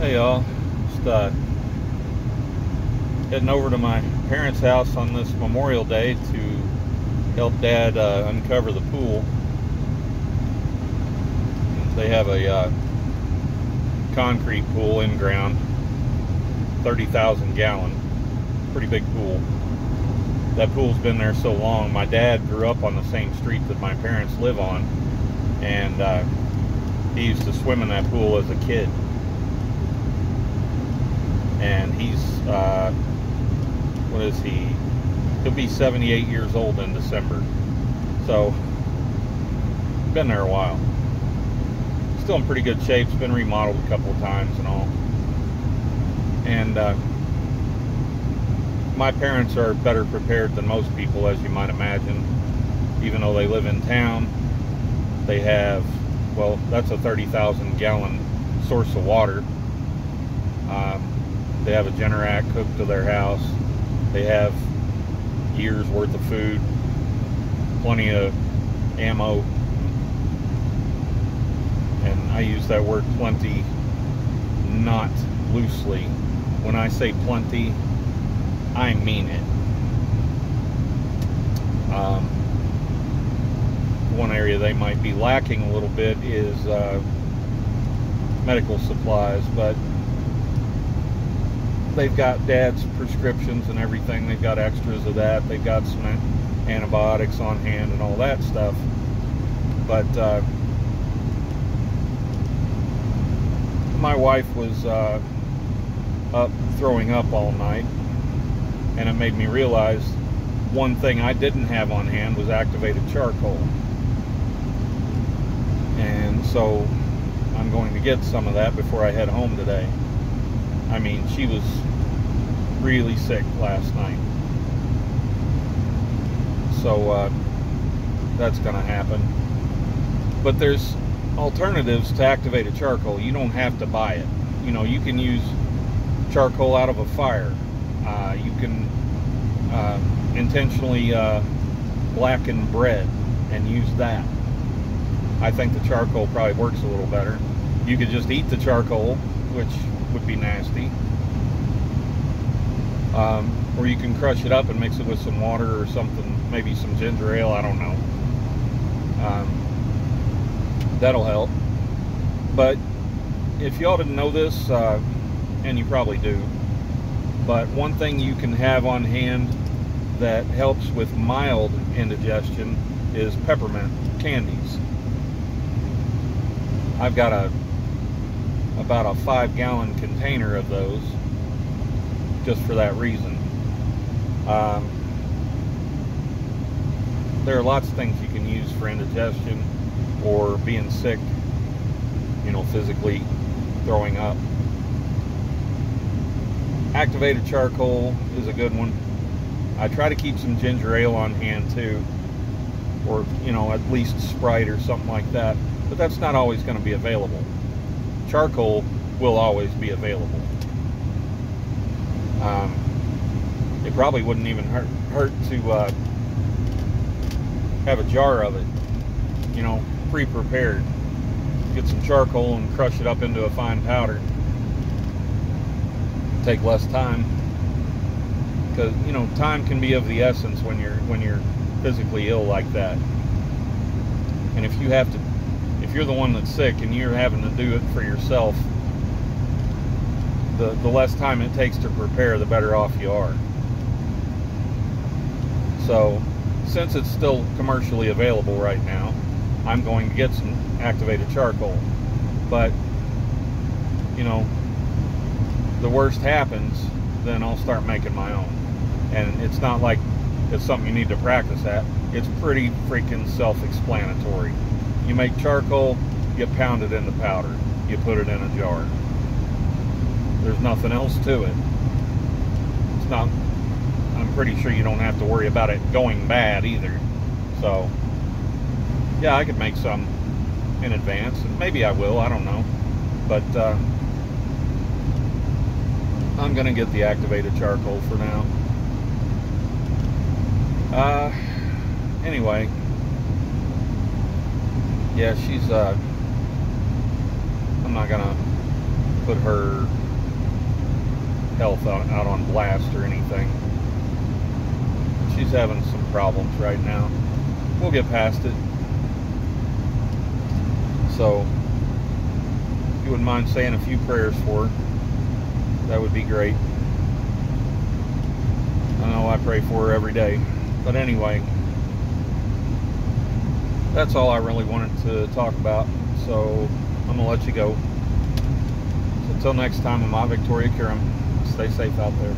Hey y'all, just uh, heading over to my parents' house on this Memorial Day to help Dad uh, uncover the pool. They have a uh, concrete pool in ground, 30,000 gallon, pretty big pool. That pool's been there so long. My dad grew up on the same street that my parents live on, and uh, he used to swim in that pool as a kid. And he's, uh, what is he? He'll be 78 years old in December. So, been there a while. Still in pretty good shape. It's been remodeled a couple of times and all. And uh, my parents are better prepared than most people, as you might imagine. Even though they live in town, they have, well, that's a 30,000 gallon source of water. Um, they have a Generac hooked to their house. They have years worth of food, plenty of ammo, and I use that word plenty not loosely. When I say plenty, I mean it. Um, one area they might be lacking a little bit is uh, medical supplies, but they've got dad's prescriptions and everything. They've got extras of that. They've got some antibiotics on hand and all that stuff. But uh, my wife was uh, up throwing up all night, and it made me realize one thing I didn't have on hand was activated charcoal. And so I'm going to get some of that before I head home today. I mean, she was really sick last night. So uh, that's going to happen. But there's alternatives to activated charcoal. You don't have to buy it. You know, you can use charcoal out of a fire. Uh, you can uh, intentionally uh, blacken bread and use that. I think the charcoal probably works a little better. You could just eat the charcoal, which would be nasty. Um, or you can crush it up and mix it with some water or something, maybe some ginger ale, I don't know. Um, that'll help. But if y'all didn't know this, uh, and you probably do, but one thing you can have on hand that helps with mild indigestion is peppermint candies. I've got a about a five gallon container of those just for that reason. Um, there are lots of things you can use for indigestion or being sick, you know, physically throwing up. Activated charcoal is a good one. I try to keep some ginger ale on hand too, or, you know, at least Sprite or something like that, but that's not always going to be available. Charcoal will always be available. Um, it probably wouldn't even hurt, hurt to uh, have a jar of it, you know, pre-prepared. Get some charcoal and crush it up into a fine powder. Take less time because you know time can be of the essence when you're when you're physically ill like that. And if you have to, if you're the one that's sick and you're having to do it for yourself, the, the less time it takes to prepare, the better off you are. So, since it's still commercially available right now, I'm going to get some activated charcoal. But, you know, the worst happens, then I'll start making my own. And it's not like it's something you need to practice at. It's pretty freaking self-explanatory. You make charcoal, you pound it into powder. You put it in a jar. There's nothing else to it. It's not, I'm pretty sure you don't have to worry about it going bad either. So, yeah, I could make some in advance, and maybe I will, I don't know. But, uh, I'm going to get the activated charcoal for now. Uh, anyway, yeah, she's, uh, I'm not going to put her health out, out on blast or anything. She's having some problems right now. We'll get past it. So, if you wouldn't mind saying a few prayers for her, that would be great. I know I pray for her every day. But anyway, that's all I really wanted to talk about. So I'm to let you go. So until next time, I'm my Victoria Curum. Stay safe out there.